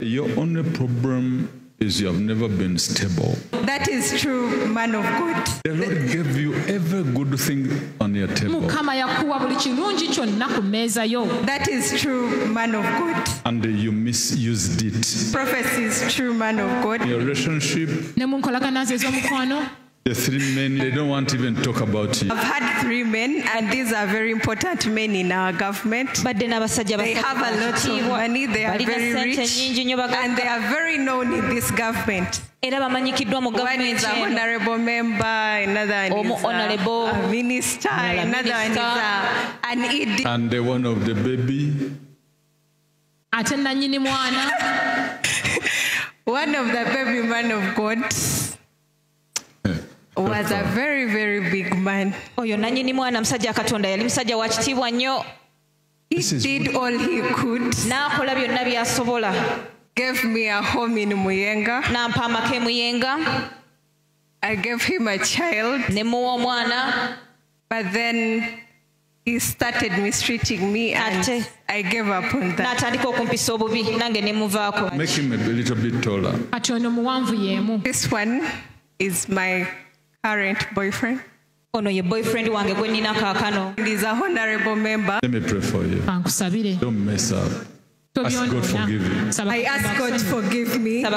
Your only problem is you have never been stable. That is true, man of God. The Lord gave you every good thing on your table, mukama yakuwa buli kirungi kyonna ku mmeeza yo That is true, man of God. and you misused it. Prophecy is true, man of God. Your relationship, ne mu nkolagana ze ez'omukwano the three men, they don't want to even talk about you. I've had three men, and these are very important men in our government. badde n'abasajja They have a lot of money, they are very rich, and they are very known in this government. era bamanyikiddwa mu One is gavumenti a honorable member, another is a, a minister, another another is a, an ED. And the one of the baby, ate nannyini mwana One of the baby man of God was a very, very big man. oyo nannyini mwana musajja katonda yali musajja wa kitiibwa nnyo He This is did all he could, n'akola byonna by'asobola gave me a home in Muyenga. n'ampa amaka emuyenga I gave him a child, ne muwa omwana but then he started mistreating me and Ate. I gave up on that. n'atandika okumpisa obubi nange ne muvaako make him a little bit taller. kati ono muwanvu y'emu This one is my current boyfriend. ono ye boyfriend wange gwe nnina kaakano He's a honorable member. Let me pray for you. kankusabire Don't mess up. Ask God forgive you. I ask God forgive me for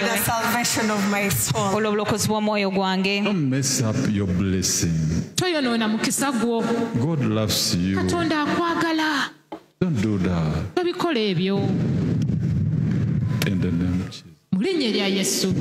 the salvation of my soul. olw'obulokozi bw'omwoyo gwange Don't mess up your blessing. toyonoona mukisa gwo God loves you. katonda akwagala Don't do that. tobikola ebyo In the name of Jesus. mu linnya erya yesu